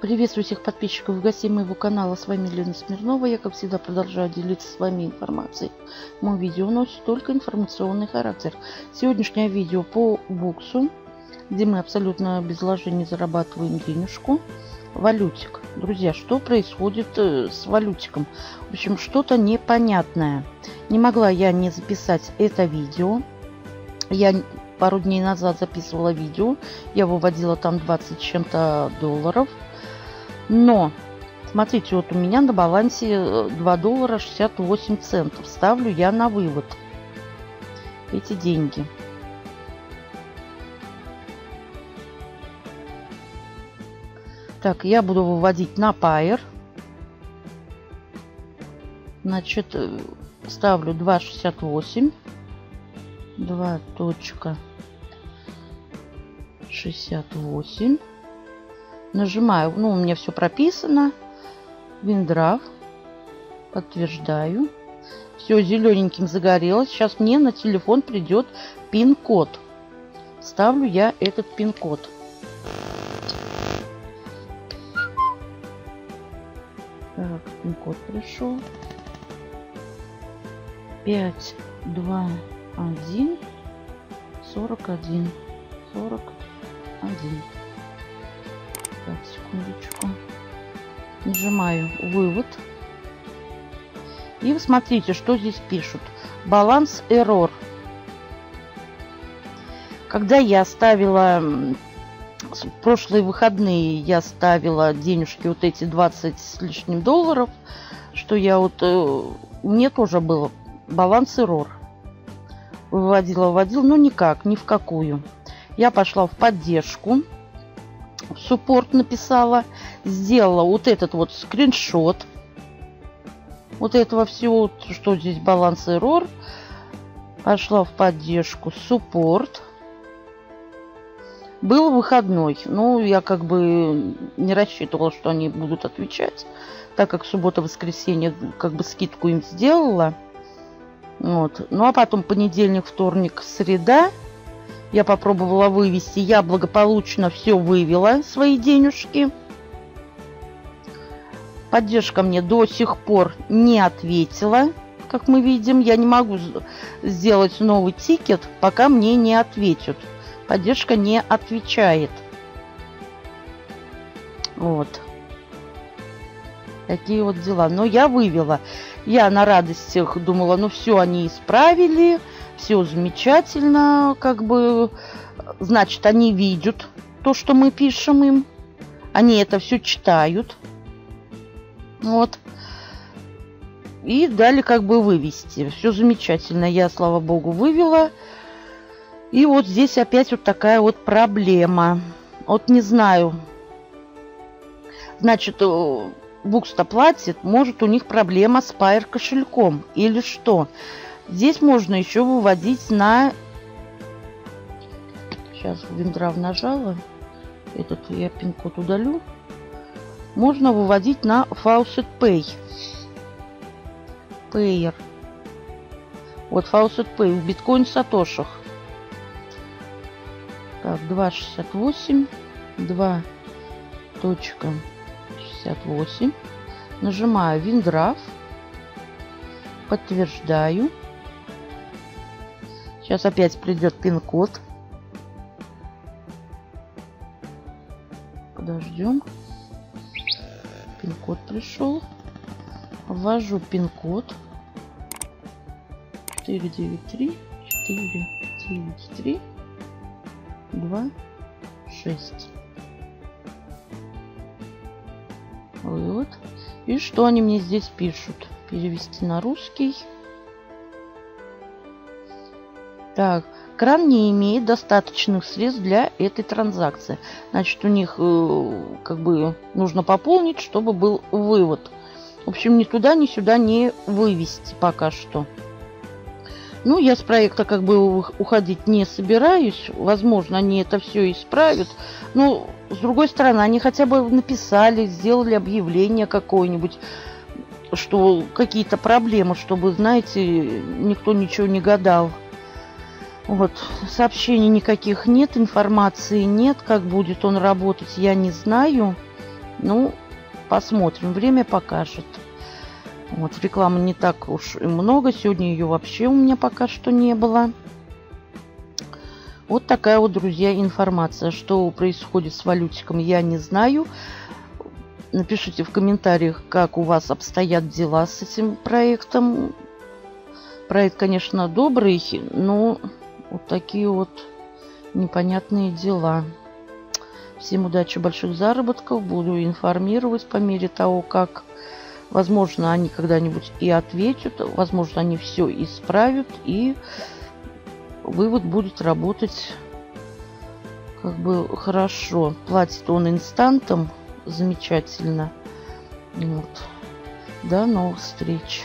Приветствую всех подписчиков и гостей моего канала. С вами Лена Смирнова. Я, как всегда, продолжаю делиться с вами информацией. Мое видео носит только информационный характер. Сегодняшнее видео по буксу, где мы абсолютно без вложений зарабатываем денежку. Валютик. Друзья, что происходит э, с валютиком? В общем, что-то непонятное. Не могла я не записать это видео. Я пару дней назад записывала видео. Я выводила там 20 чем-то долларов. Но, смотрите, вот у меня на балансе 2 э, доллара 68 центов. Ставлю я на вывод эти деньги. Так, я буду выводить на Pair. Значит, э, ставлю 2,68. 2.68. Нажимаю, ну, у меня все прописано. Виндрав. Подтверждаю. Все зелененьким загорелось. Сейчас мне на телефон придет пин-код. Ставлю я этот пин-код. Так, пин-код пришел. 5, 2, 1, 41, 41. Так, секундочку. Нажимаю вывод. И смотрите, что здесь пишут. Баланс error. Когда я ставила прошлые выходные, я ставила денежки вот эти 20 с лишним долларов, что я вот... Э, мне тоже было баланс error. Выводила, выводила, но никак, ни в какую. Я пошла в поддержку суппорт написала, сделала вот этот вот скриншот вот этого всего, что здесь баланс error. Пошла в поддержку суппорт. Был выходной. Ну, я как бы не рассчитывала, что они будут отвечать, так как суббота-воскресенье как бы скидку им сделала. Вот. Ну, а потом понедельник, вторник, среда – я попробовала вывести. Я благополучно все вывела, свои денежки. Поддержка мне до сих пор не ответила. Как мы видим, я не могу сделать новый тикет, пока мне не ответят. Поддержка не отвечает. Вот. Такие вот дела. Но я вывела. Я на радостях думала, ну все, они исправили все замечательно, как бы, значит, они видят то, что мы пишем им, они это все читают, вот, и дали как бы вывести. Все замечательно, я, слава богу, вывела. И вот здесь опять вот такая вот проблема. Вот не знаю. Значит, э, Букста платит, может у них проблема с Пайер кошельком или что. Здесь можно еще выводить на... Сейчас Виндрав нажала. Этот я пин-код удалю. Можно выводить на Faucet Pay. Payer. Вот Faucet Pay в биткоин сатошах. Так, 2.68. 2.68. Нажимаю Виндрав. Подтверждаю. Сейчас опять придет пин-код. Подождем. Пин-код пришел. Ввожу пин-код. 493 493 2 6. Вот. И что они мне здесь пишут? Перевести на русский. Так, кран не имеет достаточных средств для этой транзакции. Значит, у них э, как бы нужно пополнить, чтобы был вывод. В общем, ни туда, ни сюда не вывести пока что. Ну, я с проекта как бы уходить не собираюсь. Возможно, они это все исправят. Но, с другой стороны, они хотя бы написали, сделали объявление какое-нибудь, что какие-то проблемы, чтобы, знаете, никто ничего не гадал. Вот, сообщений никаких нет, информации нет. Как будет он работать, я не знаю. Ну, посмотрим. Время покажет. Вот, рекламы не так уж и много. Сегодня ее вообще у меня пока что не было. Вот такая вот, друзья, информация. Что происходит с валютиком, я не знаю. Напишите в комментариях, как у вас обстоят дела с этим проектом. Проект, конечно, добрый, но вот такие вот непонятные дела. Всем удачи, больших заработков. Буду информировать по мере того, как, возможно, они когда-нибудь и ответят. Возможно, они все исправят. И вывод будет работать как бы хорошо. Платит он инстантом замечательно. Вот. До новых встреч.